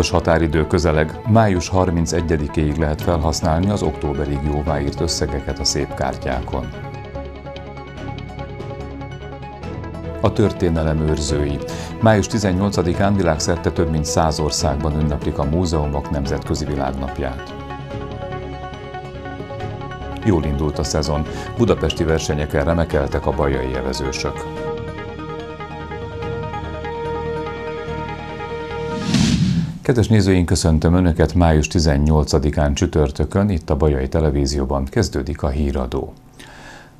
Fontos határidő közeleg, május 31-ig lehet felhasználni az októberig jóváírt összegeket a szép kártyákon. A történelem őrzői. Május 18-án világszerte több mint száz országban ünneplik a múzeumok nemzetközi világnapját. Jól indult a szezon, budapesti versenyeken remekeltek a bajai evezősök. Kedves nézőink, köszöntöm Önöket május 18-án csütörtökön, itt a Bajai Televízióban kezdődik a híradó.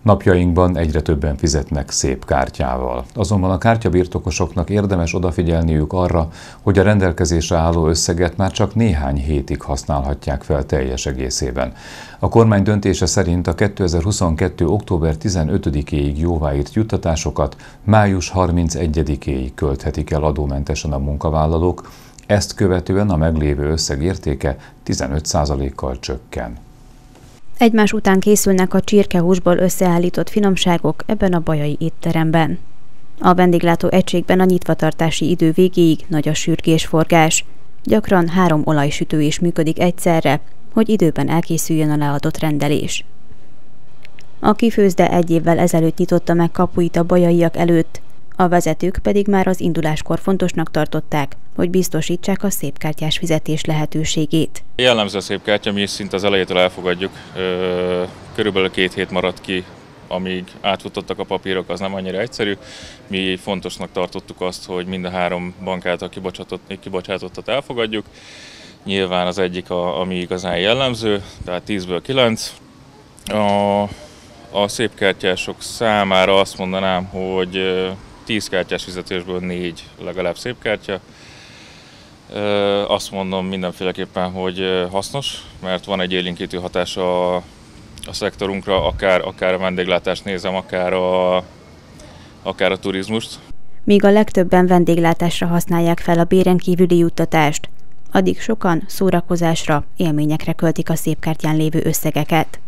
Napjainkban egyre többen fizetnek szép kártyával. Azonban a kártyabirtokosoknak érdemes odafigyelniük arra, hogy a rendelkezésre álló összeget már csak néhány hétig használhatják fel teljes egészében. A kormány döntése szerint a 2022. október 15-éig jóváírt juttatásokat május 31-éig költhetik el adómentesen a munkavállalók, ezt követően a meglévő összeg értéke 15%-kal csökken. Egymás után készülnek a csirkehúsból összeállított finomságok ebben a bajai étteremben. A vendéglátó egységben a nyitvatartási idő végéig nagy a sürgésforgás. Gyakran három olajsütő is működik egyszerre, hogy időben elkészüljön a leadott rendelés. A kifőzde egy évvel ezelőtt nyitotta meg kapuit a bajaiak előtt, a vezetők pedig már az induláskor fontosnak tartották, hogy biztosítsák a szépkártyás fizetés lehetőségét. Jellemző a szépkártya, mi szinte az elejétől elfogadjuk. Körülbelül két hét maradt ki, amíg átfutottak a papírok, az nem annyira egyszerű. Mi fontosnak tartottuk azt, hogy mind a három bank által kibocsátott, kibocsátottat elfogadjuk. Nyilván az egyik, a, ami igazán jellemző, tehát 10-ből 9. A, a szépkártyások számára azt mondanám, hogy 10 kártyás fizetésből 4 legalább szép kártya. Azt mondom mindenféleképpen, hogy hasznos, mert van egy élénkítő hatása a, a szektorunkra, akár, akár a vendéglátást nézem, akár a, akár a turizmust. Míg a legtöbben vendéglátásra használják fel a béren kívüli juttatást, addig sokan szórakozásra, élményekre költik a szépkártyán lévő összegeket.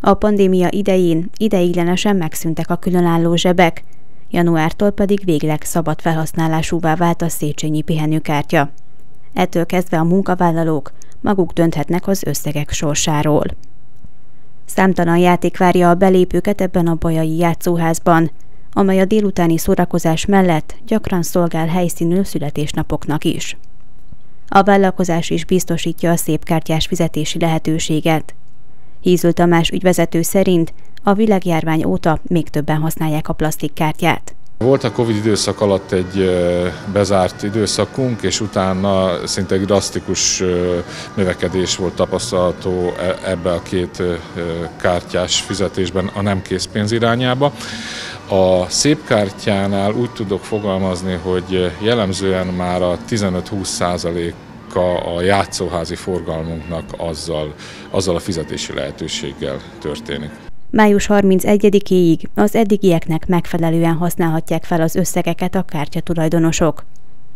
A pandémia idején ideiglenesen megszűntek a különálló zsebek, januártól pedig végleg szabad felhasználásúvá vált a Széchenyi pihenőkártya. Ettől kezdve a munkavállalók maguk dönthetnek az összegek sorsáról. Számtalan játék várja a belépőket ebben a bajai játszóházban, amely a délutáni szórakozás mellett gyakran szolgál helyszínű születésnapoknak is. A vállalkozás is biztosítja a szépkártyás fizetési lehetőséget. Hízül Tamás ügyvezető szerint a világjárvány óta még többen használják a plastikkártyát. Volt a Covid időszak alatt egy bezárt időszakunk, és utána szinte egy drasztikus növekedés volt tapasztalható e, ebbe a két kártyás fizetésben a nem készpénz irányába. A szép kártyánál úgy tudok fogalmazni, hogy jellemzően már a 15-20 százalék a játszóházi forgalmunknak azzal, azzal a fizetési lehetőséggel történik. Május 31-éig az eddigieknek megfelelően használhatják fel az összegeket a kártya tulajdonosok.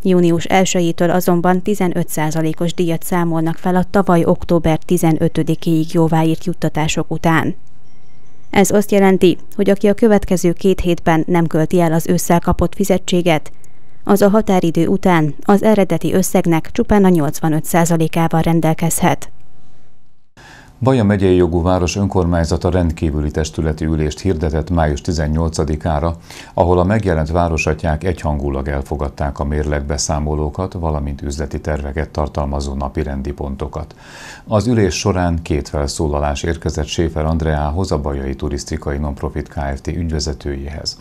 Június 1-től azonban 15%-os díjat számolnak fel a tavaly október 15-éig jóváírt juttatások után. Ez azt jelenti, hogy aki a következő két hétben nem költi el az ősszel kapott fizetséget, az a határidő után az eredeti összegnek csupán a 85%-ával rendelkezhet. Baja megyei jogú város önkormányzata rendkívüli testületi ülést hirdetett május 18-ára, ahol a megjelent városatyák egyhangulag elfogadták a mérlegbeszámolókat, valamint üzleti terveket tartalmazó napi rendi pontokat. Az ülés során két felszólalás érkezett Séfer Andreához, a Bajai Turisztikai Nonprofit Kft. ügyvezetőjéhez.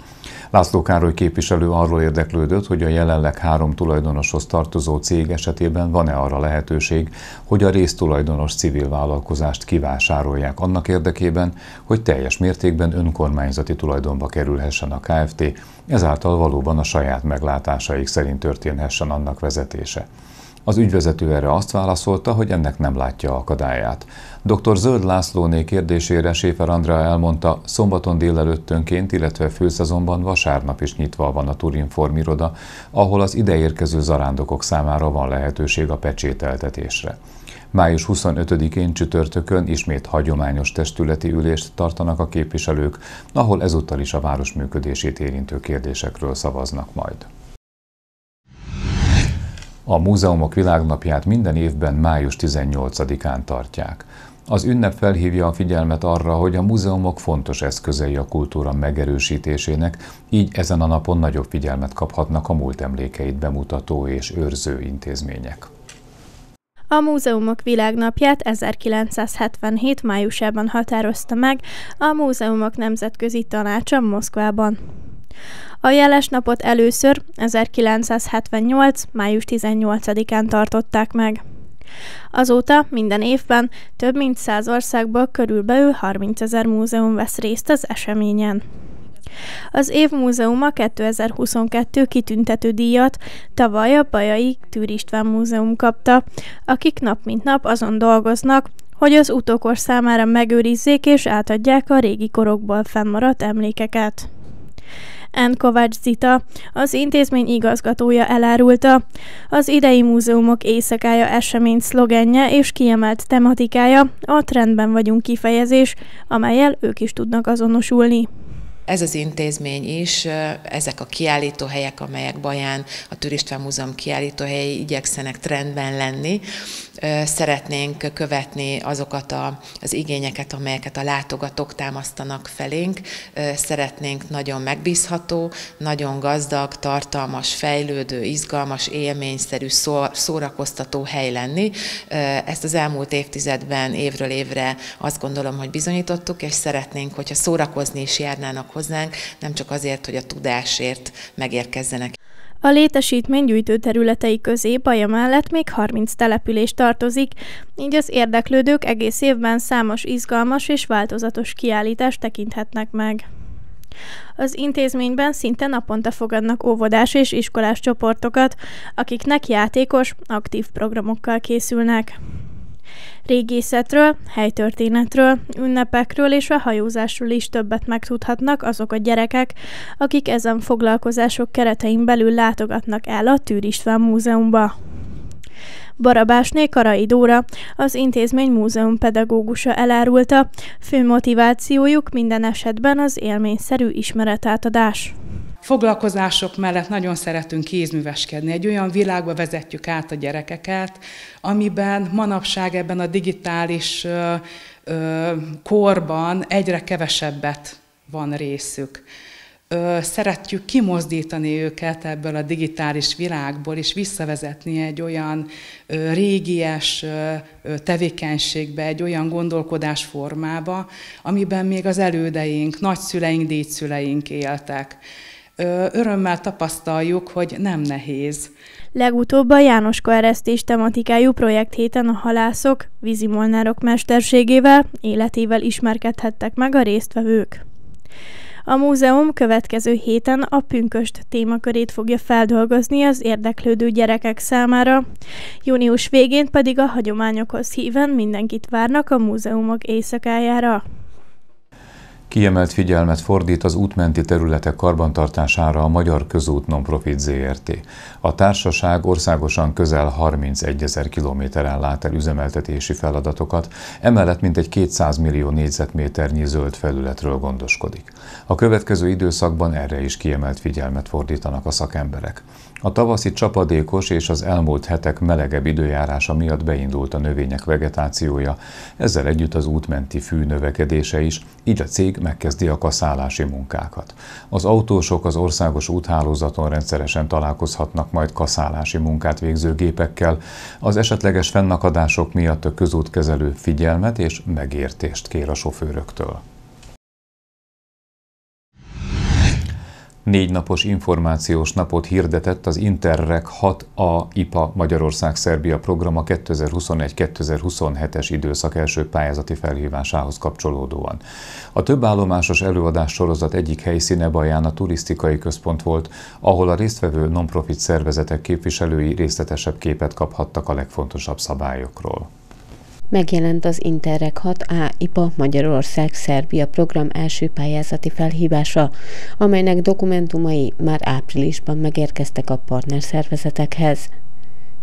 László Károly képviselő arról érdeklődött, hogy a jelenleg három tulajdonoshoz tartozó cég esetében van-e arra lehetőség, hogy a résztulajdonos civil vállalkozást kivásárolják annak érdekében, hogy teljes mértékben önkormányzati tulajdonba kerülhessen a Kft., ezáltal valóban a saját meglátásaik szerint történhessen annak vezetése. Az ügyvezető erre azt válaszolta, hogy ennek nem látja akadályát. Dr. Zöld Lászlóné kérdésére Séfer Andrea elmondta, szombaton délelőttönként, illetve főszezonban vasárnap is nyitva van a Turinform iroda, ahol az ideérkező zarándokok számára van lehetőség a pecsételtetésre. Május 25-én csütörtökön ismét hagyományos testületi ülést tartanak a képviselők, ahol ezúttal is a város működését érintő kérdésekről szavaznak majd. A Múzeumok Világnapját minden évben május 18-án tartják. Az ünnep felhívja a figyelmet arra, hogy a múzeumok fontos eszközei a kultúra megerősítésének, így ezen a napon nagyobb figyelmet kaphatnak a múlt emlékeit bemutató és őrző intézmények. A Múzeumok Világnapját 1977. májusában határozta meg a Múzeumok Nemzetközi Tanácsa Moszkvában. A jeles napot először 1978. május 18-án tartották meg. Azóta minden évben több mint száz országból körülbelül 30 ezer múzeum vesz részt az eseményen. Az év múzeuma 2022 kitüntető díjat tavaly a Bajai Tűr István Múzeum kapta, akik nap mint nap azon dolgoznak, hogy az utókor számára megőrizzék és átadják a régi korokból fennmaradt emlékeket. N. Kovács Zita, az intézmény igazgatója elárulta. Az idei múzeumok éjszakája esemény szlogenje és kiemelt tematikája a trendben vagyunk kifejezés, amelyel ők is tudnak azonosulni. Ez az intézmény is, ezek a kiállítóhelyek, amelyek Baján a Turistván Múzeum kiállítóhelyei igyekszenek trendben lenni, szeretnénk követni azokat a, az igényeket, amelyeket a látogatók támasztanak felénk. Szeretnénk nagyon megbízható, nagyon gazdag, tartalmas, fejlődő, izgalmas, élményszerű, szórakoztató hely lenni. Ezt az elmúlt évtizedben évről évre azt gondolom, hogy bizonyítottuk, és szeretnénk, hogyha szórakozni is járnának hozzánk, nem csak azért, hogy a tudásért megérkezzenek. A létesítmény gyűjtő területei közé Baja mellett még 30 település tartozik, így az érdeklődők egész évben számos izgalmas és változatos kiállítást tekinthetnek meg. Az intézményben szinte naponta fogadnak óvodás és iskolás csoportokat, akiknek játékos, aktív programokkal készülnek. Régészetről, helytörténetről, ünnepekről és a hajózásról is többet megtudhatnak azok a gyerekek, akik ezen foglalkozások keretein belül látogatnak el a Tűr István Múzeumba. Barabásné Karai Dóra, az intézmény múzeum pedagógusa elárulta, fő motivációjuk minden esetben az élményszerű ismeretátadás foglalkozások mellett nagyon szeretünk kézműveskedni. Egy olyan világba vezetjük át a gyerekeket, amiben manapság ebben a digitális ö, ö, korban egyre kevesebbet van részük. Szeretjük kimozdítani őket ebből a digitális világból, és visszavezetni egy olyan régies tevékenységbe, egy olyan gondolkodásformába, amiben még az elődeink, nagyszüleink, dédszüleink éltek örömmel tapasztaljuk, hogy nem nehéz. Legutóbb a Jánoska eresztés tematikájú projekt héten a halászok, vízimolnárok mesterségével, életével ismerkedhettek meg a résztvevők. A múzeum következő héten a pünköst témakörét fogja feldolgozni az érdeklődő gyerekek számára. Június végén pedig a hagyományokhoz híven mindenkit várnak a múzeumok éjszakájára. Kiemelt figyelmet fordít az útmenti területek karbantartására a Magyar Közút Nonprofit ZRT. A társaság országosan közel 31 ezer kilométeren lát el üzemeltetési feladatokat, emellett mintegy 200 millió négyzetméternyi zöld felületről gondoskodik. A következő időszakban erre is kiemelt figyelmet fordítanak a szakemberek. A tavaszi csapadékos és az elmúlt hetek melegebb időjárása miatt beindult a növények vegetációja, ezzel együtt az útmenti fű növekedése is, így a cég megkezdi a kaszálási munkákat. Az autósok az országos úthálózaton rendszeresen találkozhatnak majd kaszálási munkát végző gépekkel, az esetleges fennakadások miatt a közútkezelő figyelmet és megértést kér a sofőröktől. Négy napos információs napot hirdetett az Interreg 6A IPA Magyarország-Szerbia program a 2021-2027-es időszak első pályázati felhívásához kapcsolódóan. A többállomásos előadás sorozat egyik helyszíne Baján a turisztikai központ volt, ahol a résztvevő non-profit szervezetek képviselői részletesebb képet kaphattak a legfontosabb szabályokról megjelent az Interreg 6A IPA Magyarország-Szerbia program első pályázati felhívása, amelynek dokumentumai már áprilisban megérkeztek a partnerszervezetekhez.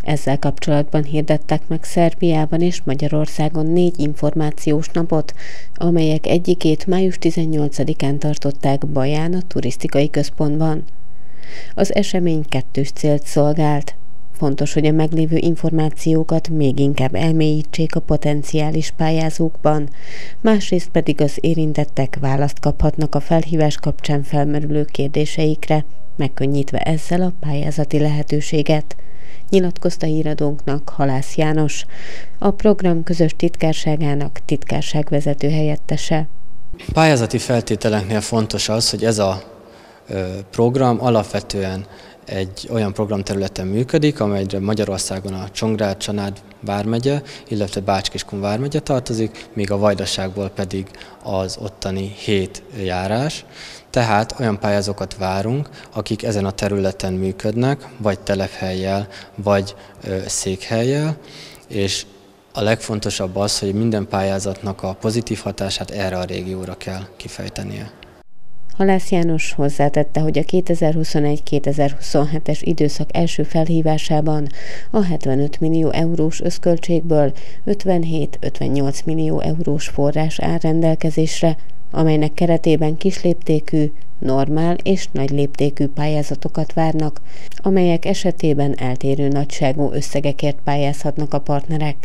Ezzel kapcsolatban hirdettek meg Szerbiában és Magyarországon négy információs napot, amelyek egyikét május 18-án tartották Baján a turisztikai központban. Az esemény kettős célt szolgált. Fontos, hogy a meglévő információkat még inkább elmélyítsék a potenciális pályázókban, másrészt pedig az érintettek választ kaphatnak a felhívás kapcsán felmerülő kérdéseikre, megkönnyítve ezzel a pályázati lehetőséget nyilatkozta híradónknak Halász János, a program közös titkárságának titkárságvezető helyettese. Pályázati feltételeknél fontos az, hogy ez a program alapvetően egy olyan programterületen működik, amelyre Magyarországon a Csongrád, Csanád vármegye, illetve Bácskiskun vármegye tartozik, míg a Vajdaságból pedig az ottani hét járás. Tehát olyan pályázókat várunk, akik ezen a területen működnek, vagy telephelyjel, vagy székhelyjel, és a legfontosabb az, hogy minden pályázatnak a pozitív hatását erre a régióra kell kifejtenie. Halász János hozzátette, hogy a 2021-2027-es időszak első felhívásában a 75 millió eurós összköltségből 57-58 millió eurós forrás áll rendelkezésre, amelynek keretében kisléptékű, normál és nagy léptékű pályázatokat várnak, amelyek esetében eltérő nagyságú összegekért pályázhatnak a partnerek.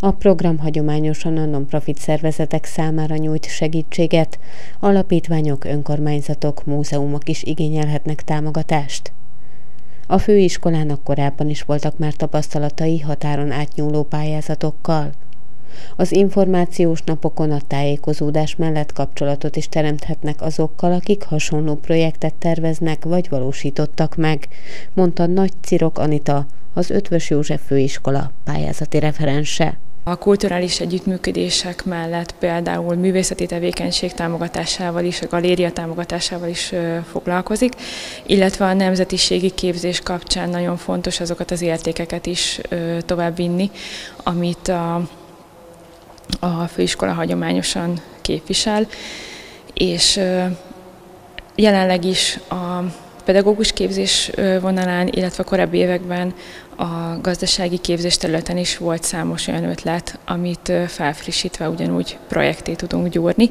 A program hagyományosan a non-profit szervezetek számára nyújt segítséget, alapítványok, önkormányzatok, múzeumok is igényelhetnek támogatást. A főiskolának korábban is voltak már tapasztalatai határon átnyúló pályázatokkal. Az információs napokon a tájékozódás mellett kapcsolatot is teremthetnek azokkal, akik hasonló projektet terveznek vagy valósítottak meg, mondta Nagy Cirok Anita, az Ötvös József Főiskola pályázati referense. A kulturális együttműködések mellett például művészeti tevékenység támogatásával is, a galéria támogatásával is foglalkozik, illetve a nemzetiségi képzés kapcsán nagyon fontos azokat az értékeket is továbbvinni, amit a, a főiskola hagyományosan képvisel, és jelenleg is a pedagógus képzés vonalán, illetve korábbi években a gazdasági képzés területen is volt számos olyan ötlet, amit felfrissítve ugyanúgy projekté tudunk gyúrni,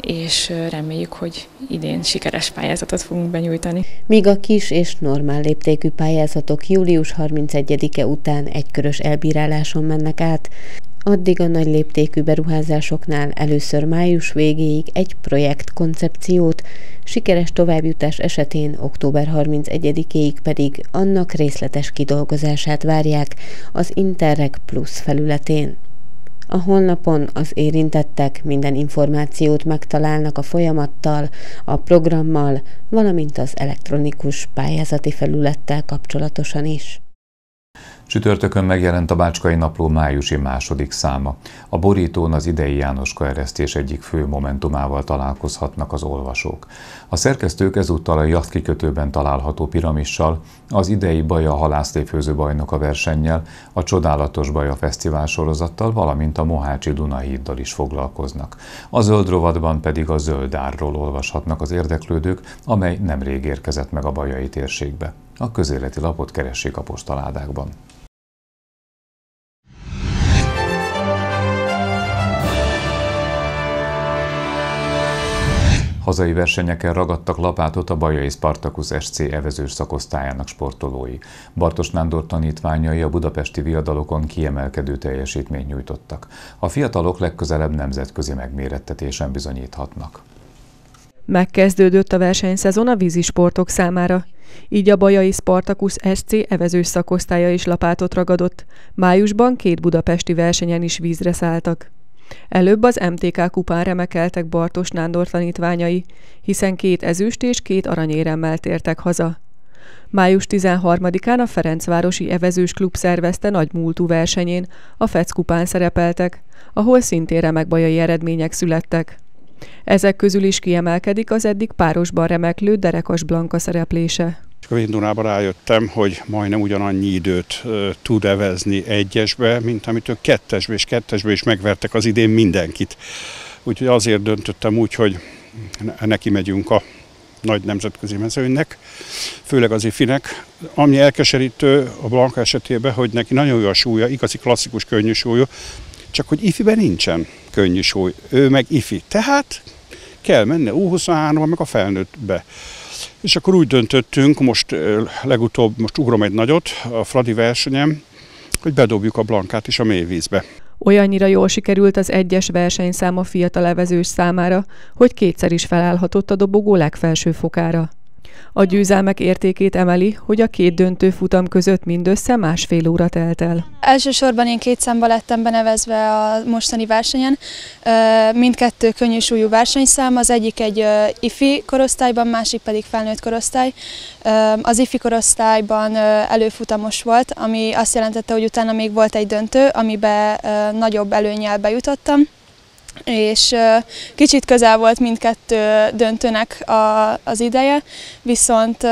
és reméljük, hogy idén sikeres pályázatot fogunk benyújtani. Míg a kis és normál léptékű pályázatok július 31-e után egykörös elbíráláson mennek át, Addig a nagy léptékű beruházásoknál először május végéig egy projekt koncepciót, sikeres továbbjutás esetén október 31-ig pedig annak részletes kidolgozását várják az Interreg Plus felületén. A honlapon az érintettek minden információt megtalálnak a folyamattal, a programmal, valamint az elektronikus pályázati felülettel kapcsolatosan is. Csütörtökön megjelent a Bácskai Napló májusi második száma. A borítón az idei Jánoska eresztés egyik fő momentumával találkozhatnak az olvasók. A szerkesztők ezúttal a jachtkikötőben található piramissal, az idei Baja halásztéfőző bajnok a versennyel, a Csodálatos Baja Fesztivál sorozattal, valamint a Mohácsi Dunahíddal is foglalkoznak. A zöld rovadban pedig a zöld árról olvashatnak az érdeklődők, amely nemrég érkezett meg a bajai térségbe. A közéleti lapot keressék a postaládákban. Hazai versenyeken ragadtak lapátot a Bajai Spartacus SC evezős szakosztályának sportolói. Bartos Nándor tanítványai a budapesti viadalokon kiemelkedő teljesítményt nyújtottak. A fiatalok legközelebb nemzetközi megmérettetésen bizonyíthatnak. Megkezdődött a versenyszezon a vízisportok számára. Így a Bajai Spartacus SC evezős szakosztálya is lapátot ragadott. Májusban két budapesti versenyen is vízre szálltak. Előbb az MTK kupán remekeltek Bartos Nándor tanítványai, hiszen két ezüst és két aranyéremmel tértek haza. Május 13-án a Ferencvárosi Evezős Klub szervezte nagy múltú versenyén, a FEC kupán szerepeltek, ahol szintén remek bajai eredmények születtek. Ezek közül is kiemelkedik az eddig párosban remeklő Derekas Blanka szereplése. A Vindunában rájöttem, hogy majdnem ugyanannyi időt tud evezni egyesbe, mint amit ők kettesbe, és kettesbe is megvertek az idén mindenkit. Úgyhogy azért döntöttem úgy, hogy neki megyünk a nagy nemzetközi mezőnynek, főleg az ifinek. Ami elkeserítő a Blanka esetében, hogy neki nagyon jó a súlya, igazi klasszikus könnyű súlyú, csak hogy ifiben nincsen könnyű súly, ő meg ifi. Tehát kell menni U23-ba, meg a felnőttbe. És akkor úgy döntöttünk, most legutóbb, most ugrom egy nagyot a Fradi versenyem, hogy bedobjuk a blankát is a mélyvízbe. Olyannyira jól sikerült az egyes versenyszám a fiatal levezős számára, hogy kétszer is felállhatott a dobogó legfelső fokára. A győzelmek értékét emeli, hogy a két döntő futam között mindössze másfél óra telt el. Elsősorban én két számba lettem benevezve a mostani versenyen. Mindkettő könnyű súlyú versenyszám, az egyik egy ifi korosztályban, másik pedig felnőtt korosztály. Az ifi korosztályban előfutamos volt, ami azt jelentette, hogy utána még volt egy döntő, amiben nagyobb előnyel bejutottam és kicsit közel volt mindkettő döntőnek a, az ideje, viszont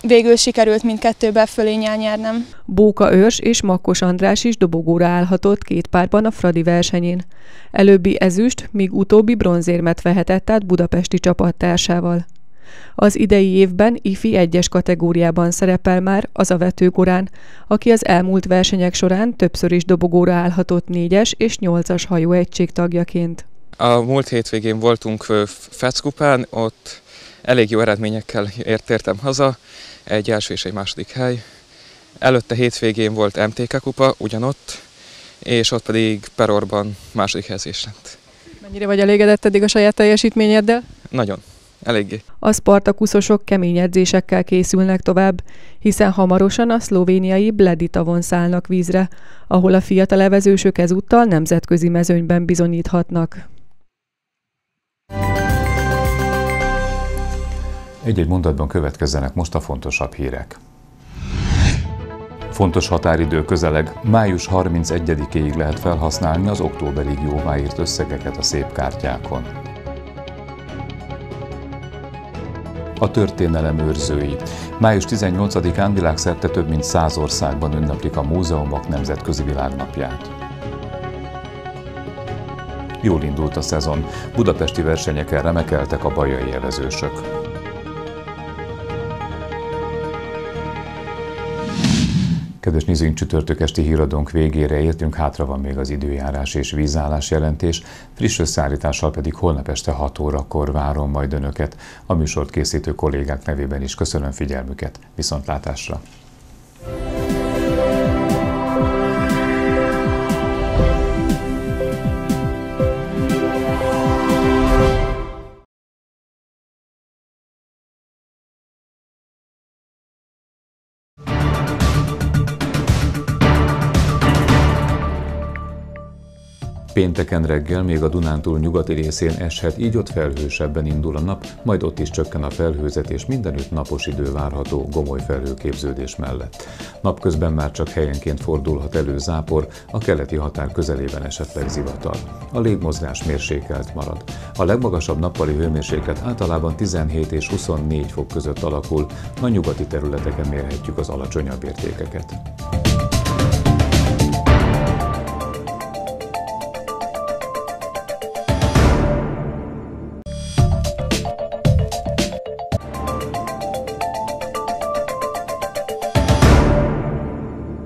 végül sikerült mindkettőbe fölé nyernem. Bóka Őrs és Makkos András is dobogóra állhatott két párban a Fradi versenyén. Előbbi ezüst, míg utóbbi bronzérmet vehetett át budapesti csapattársával. Az idei évben IFI egyes kategóriában szerepel már az a vetőkorán, aki az elmúlt versenyek során többször is dobogóra állhatott négyes és nyolcas hajóegység tagjaként. A múlt hétvégén voltunk Fecskupán, ott elég jó eredményekkel értértem haza, egy első és egy második hely. Előtte hétvégén volt MTK kupa, ugyanott, és ott pedig Perorban második helyezés lett. Mennyire vagy elégedett eddig a saját teljesítményeddel? Nagyon eléggé. A spartakuszosok kemény edzésekkel készülnek tovább, hiszen hamarosan a szlovéniai Bleditavon szállnak vízre, ahol a fiatal evezősök ezúttal nemzetközi mezőnyben bizonyíthatnak. Egy-egy mondatban következzenek most a fontosabb hírek. Fontos határidő közeleg, május 31-ig lehet felhasználni az októberig jóváírt összegeket a szép kártyákon. A történelem őrzői. Május 18-án világszerte több mint száz országban ünneplik a múzeumok nemzetközi világnapját. Jól indult a szezon, budapesti versenyeken remekeltek a bajai evezősök. Kedves nézőink, csütörtök esti híradónk végére értünk, hátra van még az időjárás és vízállás jelentés, friss összeállítással pedig holnap este 6 órakor várom majd Önöket. A műsort készítő kollégák nevében is köszönöm figyelmüket, viszontlátásra! Pénteken reggel még a Dunántúl nyugati részén eshet, így ott felhősebben indul a nap, majd ott is csökken a felhőzet, és mindenütt napos idő várható gomoly felhőképződés mellett. Napközben már csak helyenként fordulhat elő zápor, a keleti határ közelében esetleg zivatar. A légmozgás mérsékelt marad. A legmagasabb nappali hőmérséklet általában 17 és 24 fok között alakul, a nyugati területeken mérhetjük az alacsonyabb értékeket.